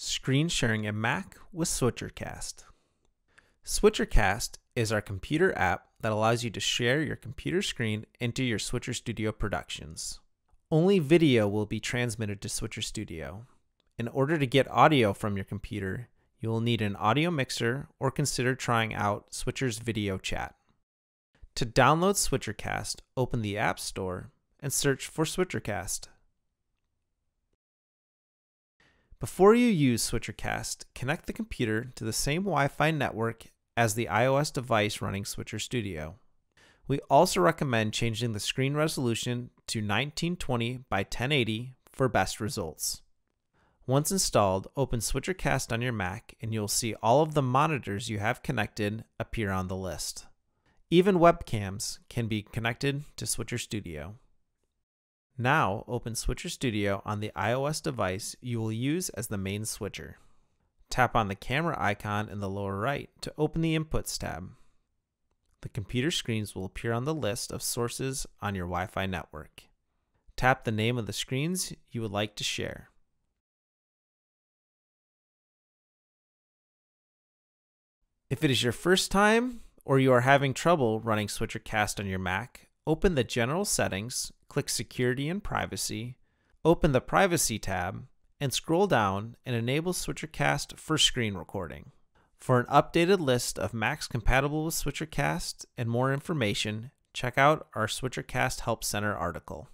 Screen sharing a Mac with SwitcherCast. SwitcherCast is our computer app that allows you to share your computer screen into your Switcher Studio productions. Only video will be transmitted to Switcher Studio. In order to get audio from your computer, you will need an audio mixer or consider trying out Switcher's video chat. To download SwitcherCast, open the App Store and search for SwitcherCast. Before you use SwitcherCast, connect the computer to the same Wi Fi network as the iOS device running Switcher Studio. We also recommend changing the screen resolution to 1920 by 1080 for best results. Once installed, open SwitcherCast on your Mac and you'll see all of the monitors you have connected appear on the list. Even webcams can be connected to Switcher Studio. Now open Switcher Studio on the iOS device you will use as the main switcher. Tap on the camera icon in the lower right to open the Inputs tab. The computer screens will appear on the list of sources on your Wi-Fi network. Tap the name of the screens you would like to share. If it is your first time or you are having trouble running SwitcherCast on your Mac, open the General Settings, click Security and Privacy, open the Privacy tab, and scroll down and enable SwitcherCast for screen recording. For an updated list of Macs compatible with SwitcherCast and more information, check out our SwitcherCast Help Center article.